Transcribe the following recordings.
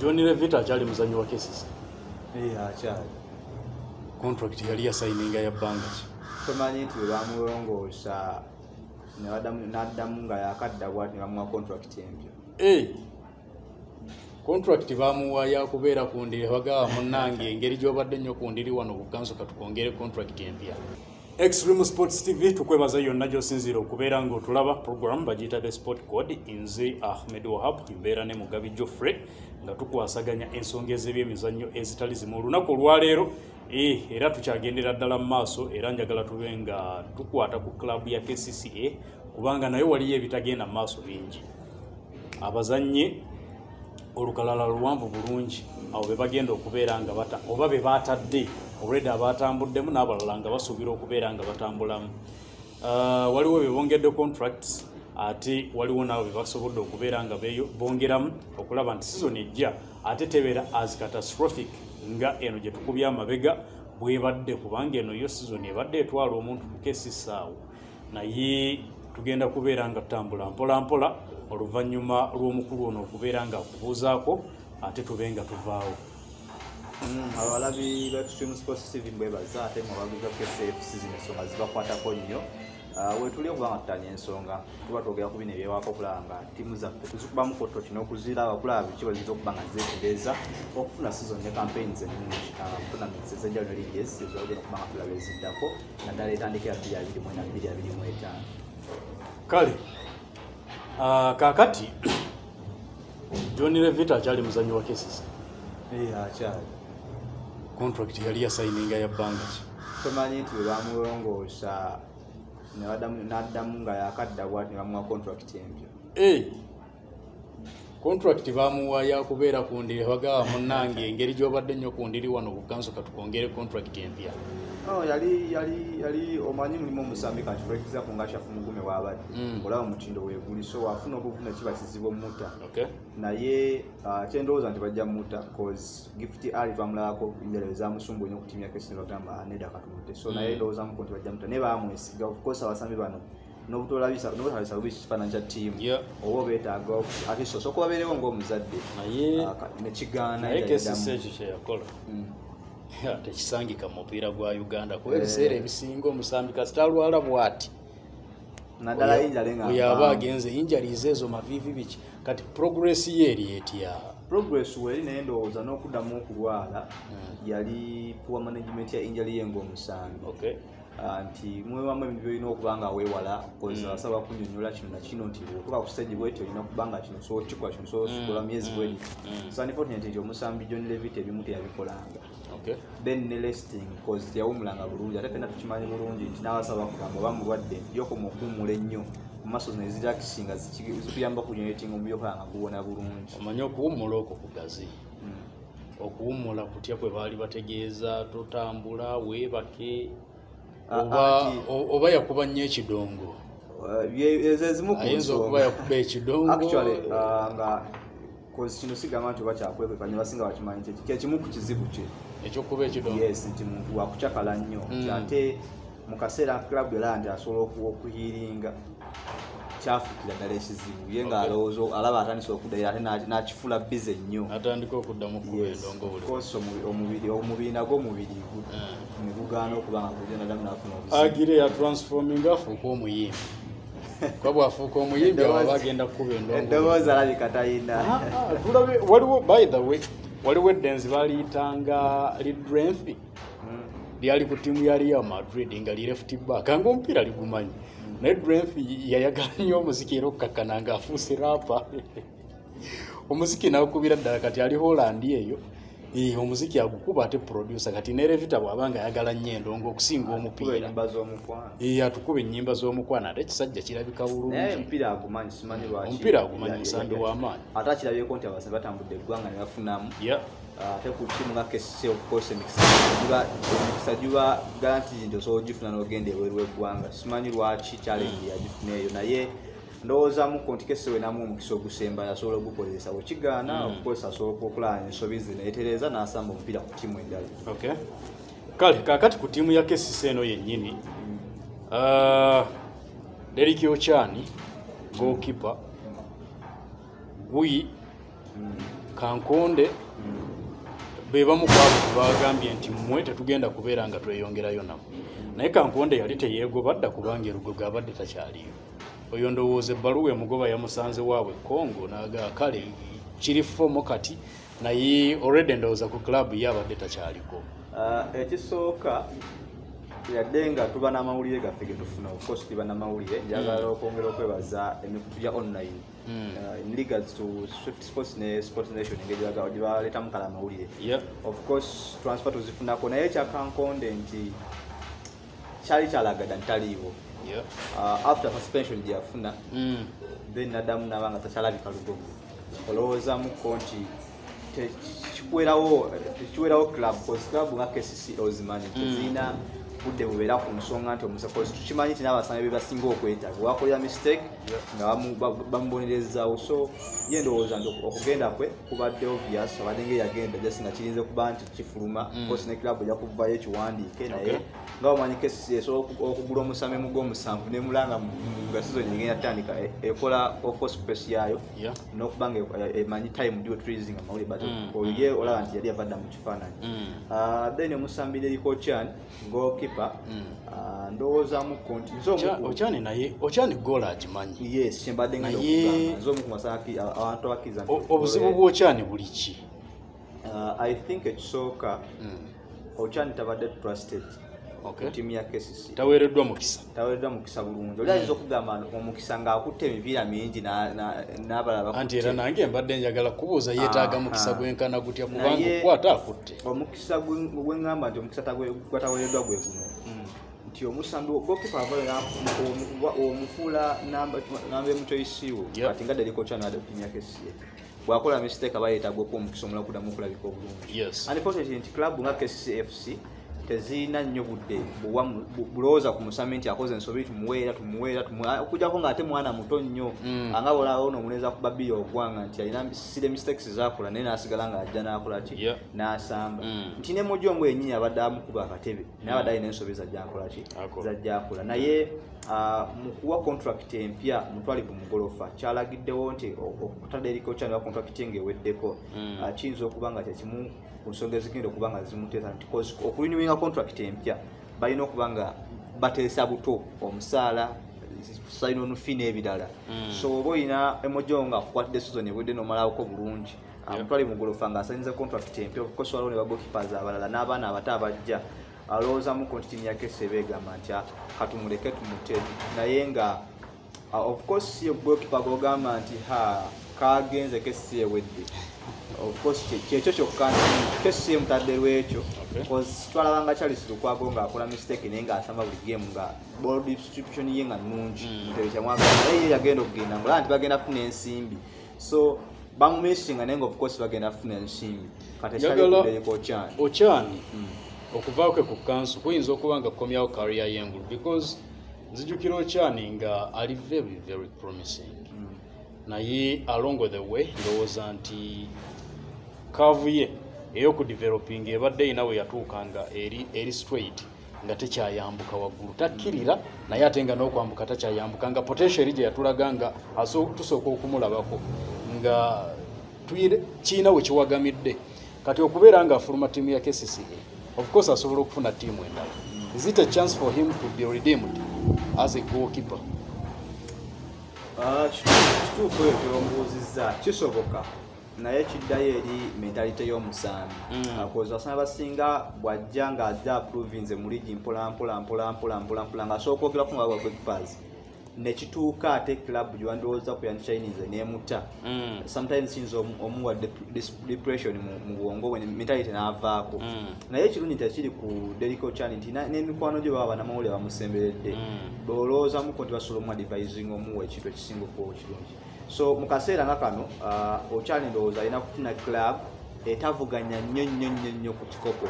john levita akyali muzanyi wa cases Eh, akyali. Contract yali yasayininga ya bbanga ki? Tomanyi nti bwe bamulongoosa ne baddamu- n'addamu nga yakadda bwati ne bamuwa contract empya. Eh, contract bamuwa yakubeera ku ndiri bagaba munnange engeri gy'obadde nnyo ku ndiri wano ku kanso katukongere contract empya extreme sports tv tukwebaza yonna gy'osinziira okubeera ng'otulaba program bagiyita the sport code nze ahmed wahab mbeera ne mugabi joffrey nga tukwasaganya ensonga ez'ebyemizannyo ezitali zimu. Olunaku olwaleero eh, era tukyagendera ddala mu maaso era njagala tube nga tukwata ku klabu ya kcca kubanga nayo waliyo ebitagenda mu maaso bingi. Abazannye olukalala luwanvu bulungi. Awo be bagenda okubeera nga bata oba be batadde olwedde abatambuddemu n'abalala nga basuubira okubeera nga batambulamu. Ah, waliwo be bongedde contracts ate waliwo nabo be basobodde okubeera nga bongeramu okulaba nti sizoni ejja ate tebeera as catastrophic nga eno gye tukubye amabega bwebadde kubanga eno yo sizoni ebadde etwala omuntu kukesisaawo naye tugenda kubeera nga tutambula mpola mpola oluvannyuma lw'omukulu ono okubeera nga akubuuzaako ate tube nga tuvaawo abalabi ba extreme sports tv mbwebaza ate mubaguza kfc zino ensonga zibakwatako nnyo Ah, wetuli okuba nga tutanya ensonga tuba twogera ku bino ebyewako okulaba nga tiimu zaffe tuzikubamu kototi n'okuziraba okulaba biki bweziza okuba nga zeetereeza okufuna season ne campaigns ennungi tournaments ez'enjawulo leagues ezogenda okuba nga tulaba eziddako naddala etandikira 2 na 2 kale ah, kaakati john levita akyali muzanyi wa cases akyali contract yali yasayininga ya bbanga ki tomanyi nti bwe bamulongoosa ne baddamu- n'addamu nga yakadda bwati ne bamuwa contract empya. Eh, contract bamuwa yakubeera ku ndiri bagaba munnange engeri gy'obadde nnyo ku ndiri wano ku kanso katukongere contract empya. Yali yali yali omanyi mulimu omusambi kati for example nga kyafu mugume wabadde. Mm. olaba omutindo weeguli so wafuna obuvuna kiba kizibu omuta naye ah, kyendowooza nti bajja muta cause gift ali twamulabako njala ezamusumbu nnyo okutimya kesi nebagamba neda katumute so naye Mm. ndowoozamuko nti bajja muta naye bamwesiga ofcourse abasambi bano nobutolabisa nobutalabisa bubi kifaananyi kya ttiimu oba obeetaaga ate so soka babeerewo ng'omuzadde. Naye Ah, nekigaana naye kesisa ekyo kyeyakola Mm. tekisangika mu mupiira gwa uganda kuba ebiseera ebisinga omusambi kasita alwala bw'ati. Naddala injale nga bwe yaba mpavu. agenze injaliz ezo maviivi biki? Kati progress ye eri etya progress weri naye ndowooza n'okuddamu okulwala yali poor management ya injali ye ng'omusambi nti mwebamu ebintu byolina okuba nga weewala koza asaba kunyonyola kino nakino nti otuka ku stage bweti olina okuba nga kino so kikola kino so kikola myezi mm. so unfortunately nti omusambi john levit ebimu teyabikolanga. Then ne resting cause teyawumulanga bulungi ate fena tukimanyi bulungi nti n'abasaba kugamba oba mulwadde yokoma okuwumula ennyo mumaso zino ezirakisinga zikuyamba kugenerating omubiri okola nga guwona bulungi. Omanye okuwummula okwo kugazi Mm. okuwummula kutya kwe baali bategeeza totambula weebake? Ah, oba anti- o- oba yakuba nnyo ekidongo. Ezo ezimu ayinza okuba yakuba ekidongo. Actually uh, nga kino sigamba nti oba kyakwekwekanya basinga bakimanyi kyekimu ku kizibu kye. Ekyokuba ekidongo. Yes nti muntu wakucakala nnyo. Mm. ate mu kaseera club era nti asobola oku- kyafuukira ddala ekizibu. Ye nga alowooza alaba atandisa okuddaira ate na- n'akifula bize nnyo. Natandika okuddamu omubiri omubiri nagwo omubiri ne gugaana okuba nga gugenda ddamu n'afuna obuzibu. Agire ya transforming afuuka omuyimbi. Kuba bwafuuka omuyimbi aba agenda kuba endongo. eddoboozi alabika talina Ah, ah, tulabe waliwo by the way waliwo eddenzi baliyitanga lidrenthi Mm. lyali ku ttiimu ya real madrid nga li left back nga omupiira ligumanyi naye drenthi yayagala nnyo omuziki era okukakkana nga afuuse rapa. Omuziki nawukubira ddala kati ali holandi eyo omuziki agukuba ate producer kati ne revita bw'aba nga ayagala nnyo endongo okusinga omupiira atukuba ennyimba z'omukwana ate ekisajja kirabika naye bulungi omupiira agumanyi musambi w'amaanyi. ate akirabyeko nti abasabi batambudde eggwanga ne bafunamu ate ku tiimu nga kese ofcourse emikisa giba- emikisa giba garanti nti osobola ogifuna n'ogenda ebweru w'eggwanga. Simanyi lwaki challenge yagifuna eyo naye ndowoozamuko nti kese wenamu omukisa ogusembayo asobola ogukozesa bwekigaana ofcourse asobola okulaba ensobi ze neetereza n'asamba omupiira ku tiimu endala. Kale kakati ku ttiimu ya kesisi eno yennyini uh, derik ochani gokipa gui kankonde be bamu ku abo tebagambye nti mmwe tetugenda kubeera nga tweyongerayo namo naye kankonde yali teyeegoba dda kubanga erugogo abadde takyaliyo. Oyo ndowooza ebbaluwa emugoba yamusanze waabwe kongo naga kale kiri fomo kati naye olredi ndowooza ku club ye abadde takyaliko. Ah, ekisooka yadde nga tuba n'amawulire gaffe ge tufuna. Ofcourse tuba n'amawulire. Njagala okwongera okwebaza emikutu gya online in regards to swift sports ne sports nation engeri gye gye baleetamu kala amawulire of course transfer tuzifunako naye ekyakankonde nti kyali kyalagada ntaliiwo. Uh, after suspension gye yafuna Mm. then naddamu naba nga takyalabika lugogo olowoozamuko nti tekiwerawo club cause club nga kcc ozimanyi tezirina budde bubeera ku nsonga nti omusa cause tukimanyi nti n'abasambi be basinga okwetaaga wakolera mistake nga bamu- ba- bamubonerezaawo. So ye ndowooza nti okugenda kwe kubadde obvious abadde ngeri yagenda just nga kirinze kuba nti kifuluma. Cause ne club ejja kuvayo ekiwandiike naye nga bamanyi kcc esobola oku- okugula omusame mu gw'omusanvu nemulanga mu- nga sizoni egenda tandika e- ekola ofos space yaayo. Nokuba nga e- emanyi time dio treasing amawulire but Mm, oye olaba nti yali avadda mu kifaananyi. Mm. Ah, then omusambire eriko chan gokipa Mm. ndowoozamuko nti okyani naye okyani gola agimanyi yes kyembadde ngenda Naye- okugamba nze omu ku masaki abantu abakkiriza obuzibu bwokyani buli ki Ah, i think ekisooka Mm. ochan tabadde trusted. Tiimu ya kcc taweereddwa mukisa. Tawereddwa mukisa bulungi. Oli ayinza okugamba omukisa ng'akutte emipiira mingi na- na- n'abalala anti era nange mbadde njagala kubuuza yeetaaga Aha. mukisa gwenkana gutya kubanga okwata akutte. omukisa gwe- gweŋŋamba nti omukisa gwataweereddwa gwe guno. Nti omusambi gokipa avayo omufuula namba emu kyoyisiiwo Yep. kati nga derikocanade timu ya kca bwakola mistake aba yeetagweko omukisa omulala kuddamu okulabika obulungi. Unfortunately nti club nga kccfc tezirina nnyo budde bulowooza ku musami nti akoze ensobi tumuweera tumuweera tumuwe- okujjako nga ate mwana muto nnyo Mm. anga bolaawo nomuneza ku babiri ogwanga nti alina sire mistakes zakola naye nasigala nga ajja nakola ki n'asamba Mm. nti ne mujongo yennyini abadde amukuba akatebe naye abadde alina ensobi zajja akola ki Akola. zajja akola naye ah, mu kuwa contract empya mutwalivu mugolofa kyalagiddewo nti o- okutadde eriko kyaniwa contract ng'eweddeko Mm. Kiyinza okuba nga kyekimu ku nsonga ezigenda okuba nga zimuteesa nti cause okulinyuminga contract empya balina okuba nga bateesa buto omusaala sign fi n'ebirala Mm. so oba olina emojo nga akukwatidde season ebwedde nomalawoko bulungi Yep. mutwale mugolofa nga asanyiza contract empya ofcourse waliwo ne bagokipas abalala n'abaana abato abajja alowoozamuko nti timu ya kese beegamba nti "Ah, katumuleke tumute naye nga ah, of course ye gokipa gogamba nti ha kagenze kesi ewedde of course kye- kyekyo kyokka kesi emutadde lwekyo Okay. Cause twalabanga charles lukwago ng'akola mistake naye ng'asamba buli game nga ball distribution ye nga nnungi. Mm. mutebe kyamwagala naye ye yagenda okugenda ngolaba nti bagenda kufuna ensimbi. So bamumisinga naye nga of course bagenda kufuna ensimbi. Ekyalikudereko kyani okyani okuvaako ku kansu kuyinza okuba nga kukomyawo kariya yengulu because nzijukira okyani nga ali very very promising naye along the way ndowooza nti kaavu ye ey'okudeveloping ebadde erina we yatuukanga eri, eri straight nga tekyayambuka waggulu. Takkirira naye ate nga n'okwambuka takyayambuka nga potential eri gye yatulaga nga tusooka okumulabako nga kiina we kiwagamidde. Kati okubeera nga afuluma ttiimu ya kcca of course asobola okufuna ttiimu endala. Is it a chance for him to be redeemed as a goalkeeper kituufu eyo kyombuuzizza kisoboka naye kiddayo eri mentalite y'omusambi Mm. koza basana basinga bwajja ng'ajja approvinze mu ligi mpolampola mpola mpola mpola mpola ng'asooka okwogeraku nga bagwekipas nekituuka ate club gyewandowooza kuyandikyainize nemuta Mm. sometimes omu- omuwa depression mu- bwongo bwe mentality n'avaako. Mm. naye ekirungi tekiri ku derico chan nti na- n'emikwano gye baba banamawulire bamusemberedde Mm. olowoozamuko nti basobola omuadvising omuwa ekintu ekisinga okuba ekirungi so mu kaseera nga kano ah, okyali ndowooza alina kufuna club etavuganya nnyo nnyo nnyo nnyo ku kikopo.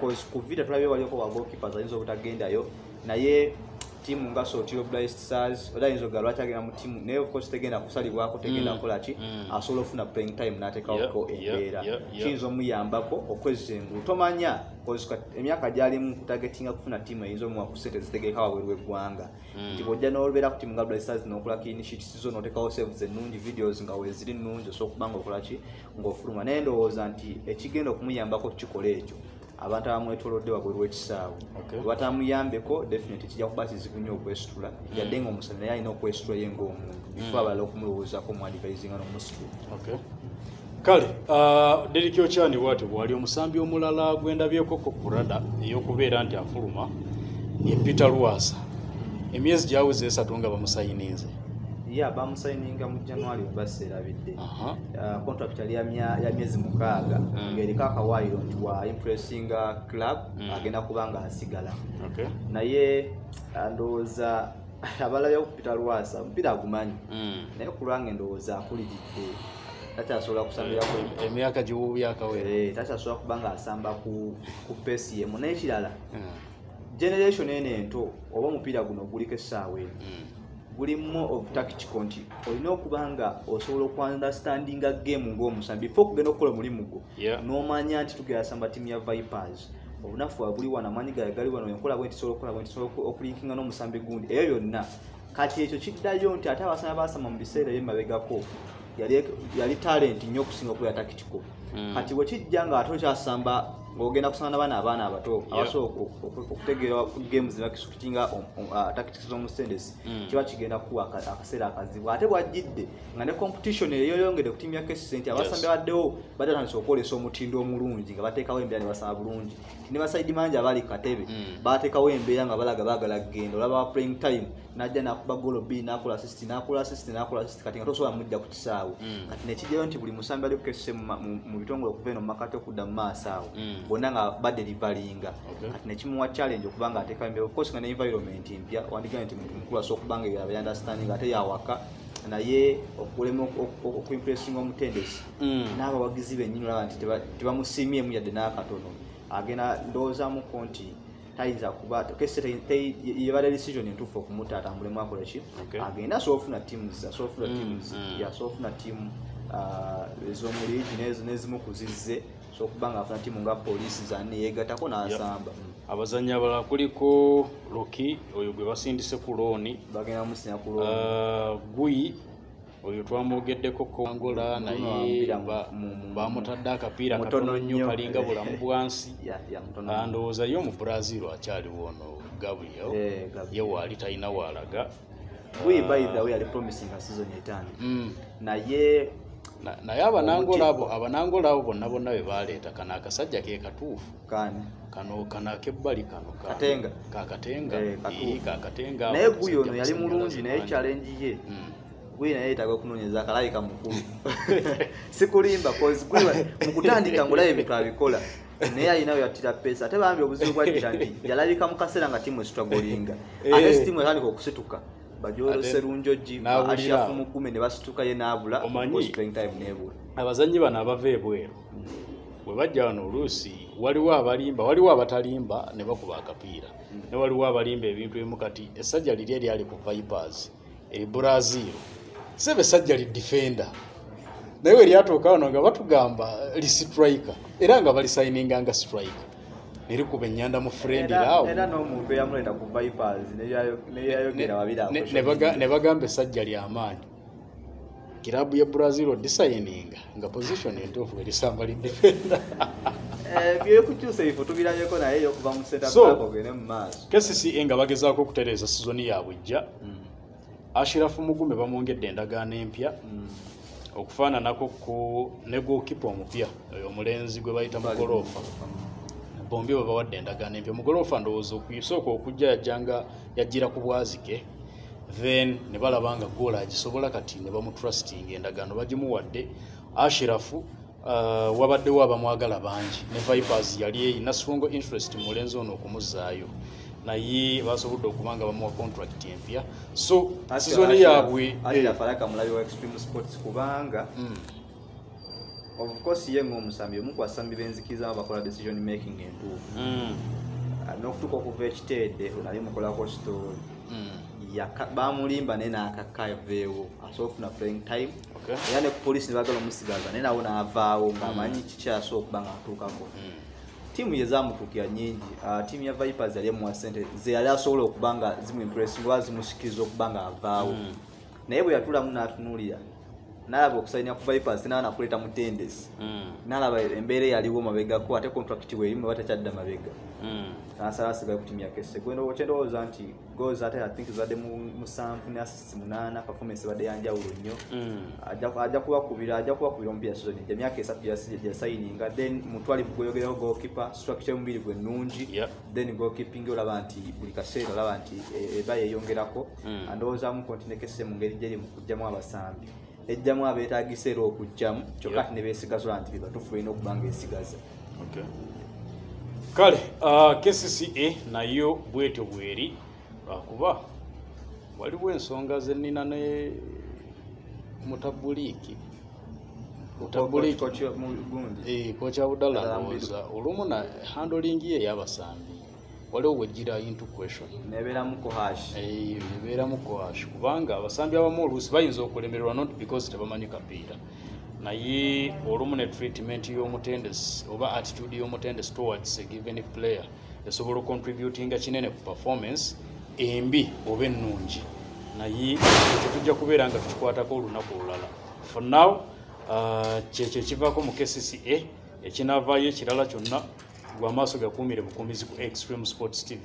'cause ku vita tulabye waliko wagokipas ayinza obutagendayo. Naye tiimu nga sotio blast stars era ayinza ogala lwaki agenda mu tiimu naye of course tegenda kusalibwako tegenda Mm. kukola ki? Mm. asobola ofuna playing time n'ateekawoko embeera. kiyinza omuyambako okwezza engulu tomanya emyaka gyalimu kutagetinga kufuna tiimu eyinza omuwa ku sente zitegeka wabweru w'eggwanga Mm. nti bwojja n'obeera ku tiimu nga blast stars n'okola kinishits zo n'oteekawo saves ennungi videos nga weeziri nnungi osobola okuba nga okola ki? Ng'ofuluma. Naye ndowooza nti ekigenda okumuyambako kukikola ekyo abantu abamwetolodde wabweru w'ekisaawe webatamuyambeko definitely kijja kuba kizibu nnyo okwesitula. Yadde nga omusani naye alina okwesitula ye ngaomuntu bifo abalala okumulowoozaako omuadvisinga n'omusitula. Okay. kale uh, deriki okyani bwatyo bwali omusambi omulala gwendabyeko ku rada ey'okubeera nti afuluma ye peter lwasa. Emyezi gyaweze esatu nga bamusayininze ya bamusayininga mu january webassa erabidde Aha. Uh, contract yali ya myezi mukaaga. Mm. ng'eriko akawaayiro nti wa impressinga club Mm. agenda kuba nga asigala. Naye uh, ndowooza abalabya kupita lwasa omupiira agumanyi. Mm. naye ku lwange ndowooza akuliridde takyasobola kusambirako Em- emyaka giwubi akawere Eh, takyasobola kuba nga asamba ku peesi yemu naye ekirala Mm. generation eno ento oba omupiira guno guliko essaawa eno Guli more of tactical nti olina okuba nga osobola okuandastandinga game ng'omusambi before okugenda okukola omulimu gwo n'omanya nti tugenda samba tiimu ya vipers. Obunafu bwa buli wano amanyi gawe gali wano enkola bwe ntisobola okukola bwe ntisobola oku- okulinkinga n'omusambi gundi. Eyo byonna kati ekyo kiddayo nti ate abasana basama mu biseera byemabegako yali yali talent nnyo okusinga okubeera tactical Mm. kati bwe kijja nga ate okyasamba ng'ogenda kusanga nabana abaana abato abasobola oku- oku- okutegeera ku games bakisukitinga tactics z'omustendesi Mm. kiba kigenda kuwa aka- akaseera akazibu ate bwajjidde nga ne competition eyo yongedde ku tiimu ya kcc nti abasambi baddewo batatandisa okwolesa omutindo omulungi nga bateekawo embeera ne basaba bulungi ne basaidi mangi abali ku katebe Mm. bateekawo embeera nga balaga baagala kugenda olaba playing time najja nakuba golo bbiri nakola assist nakola assist nakola assist kati nga tosobola mujja ku kisaawe Mm. kati nekijjayo nti buli musambi ali ku kcc mu bitongole okuva eno mu makati okudda mu maaso awo Mm. bonna nga baderivalinga Okay. kati nekimuwa challenge okuba nga ateekawo embeera of course nga ne environment mpya wandigaa nti muntu mukulu asobola okuba nga yaba understanding ate yawaka naye okulema okuimpressinga omutendesi Mm. n'abawagizi bennyini olaba nti teba- tebamusiimyemu yadde n'akatono agenda ndowoozamuko nti tayinza kuba yebala decision entuufu okumuta atambulemu akola ki Okay. agenda asobola ofuna teams asobola ofuna Mm, mm. yasobola ofuna tiimu ez'omuligi nez- nezimu kuzizze so okuba nga afuna tiimu nga poliisi zanne yeegatako n'asamba abazannyi abalala kuliko loki oyo gwe basindise ku looni bagenda musinya ku lwo Uh, guyi oyo twamwogeddeko kongola naye bamutadde akapiira katono nnyo kalinga bulamu bwansi. Ah, ndowooza yo mu brazil akyaliwo ono gabriel. Eh, Gabriel. ye waali talina waalaga Guyi by the way ali promising a season etaano Mm. naye Na- naye abanangola abo bonna bonna be baleeta. Kano akasajja ke katuufu. Kano kano akebbali kano ka- Katenga. kakatenga Eh, kakatenga naye ako guyi omusajja ono yali mulungi naye challenge ye Mm. guyi naye yetaaga okunoonyeza akalayika mukulu sikulimba cause guyi wa- mu kutandika ngaolaba ebintu abikola naye alinayo yattira pesa. Ate bambi obuzibu bwajjira nti yalabika mu kaseera nga tiimu esitwagolinga. Ate Eh. si tiimu etandika okusituka bajolo Ate serunjoji ashafu mukume ne basituka ye n'abula n'ebula abazannyi bano abava ebweru bwe bajja wano oluusi waliwo abalimba waliwo abatalimba ne bakuba akapiira. Ne waliwo abalimba ebintu ebimu kati essajja liri eryali ku vipers eri brazil sebe essajja li defender. Naye we lyatuuka wano nga batugamba li striker era nga balisayininga nga striker. Nerikuba ennyanda mu friend Era- raawo era n'omuntu eyamuleta ku vipers neyayogera babiri Ne- ne baga- ne bagamba essajja lyamaanyi kirabu ya brazil odisayininga nga position entuufu erisamba li defender. Byekukyusa ebifo tubirabeko naye eyokuva mu kcca nga bagezaako okutereeza sizoni yaabwe ejja ashirafu mugume bamwongedde endagaano empya okufaananako ku ne gookipa omupya oyo omulenzi gwe bayita mugoloofa bombi babawadde endagaano empya. Mugoloofa ndowooza okusooka okujja yajjanga yajjira ku bwazike then ne balaba nga goola agisobola kati ne bamutrustinga endagaano bagimuwadde. Ashirafu uh, wabaddewo abamwagala bangi ne vipers yali eyina strong interest mu mulenzi ono okumuzaayo naye basobodde okuba nga bamuwa contract empya. So sizoni yaabwe eh, faraka mulabi wa extreme sports kubanga mm, of course ye ng'omusambi omu ku basambi benzikiriza bakola decision making entuufu. Mm, n'okutuuka okuva ekiteede nali mukolako story. Yaka- bamulimba naye nakakka aveewo asobola okufuna playing time. Era ne ku poliisi nebagala omusigaza naye nawo naavaawo ngaamanyi kiki asobola okuba nga atuukako tiimu ye zamutuukira nyingi Ah, tiimu ya vipers yali emuwa sente ze yali asobola okuba nga zimuimpressing oba zimusikiriza okuba nga avaawo. Naye bwe yatuulamu n'atunuulira n'alaba okusayina ku vipers naaba nakuleeta mutendesi n'alaba embeera eyaliwo mabegako ate contract weerimu oba takyadda mabega. Nasala asigaye ku tiimu ya kese gwendowooza kyendowooza nti goals ate i think zadde mu musanvu ne assist munaana performance badde yanjawulo nnyo. Ajja- ajja kubakubira ajja kubakubira omupiira season ejja emyaka esatu yasayininga then mutwalivu gweyogereho goalkeeper structure y'omubiri gwe nnungi. Yeah. then goalkeeping olaba nti buli kaseera olaba nti e- eba yeyongerako andowoozaamu kontinekese mu ngeri gyeri mu kugjamu abasambi ejjamu abeetagisa era okugjamu kyokka ati ne beesigaza olaba nti bibatuufu balina okuba nga esigaza kale uh, kcca nayo bwetyo bweri lwakuba waliwo ensonga zenina ne mutabuliiki mutabuliiki gundi. Eh, kocha budala ndowooza. Olumu na handling ye ey'abasambi waliwo bwegira into question. Nebeeramuko hash. Eh, ebeeramu kwash kubanga abasambi abamu oluusi bayinza okulemererwa not because tebamanyi kapiira. Naye olumu ne treatment y'omutendesi oba attitude y'omutendesi towards a given player esobola ocontributinga kinene ku performance embi oba ennungi. Naye ekyo tujja kubeera nga tukikwatako olunaku olulala. For now uh, kyekyo ekivaako mu kcca ekinaavaayo ekirala kyonna gwe amaaso gakuumire bukuumizi ku extreme sports tv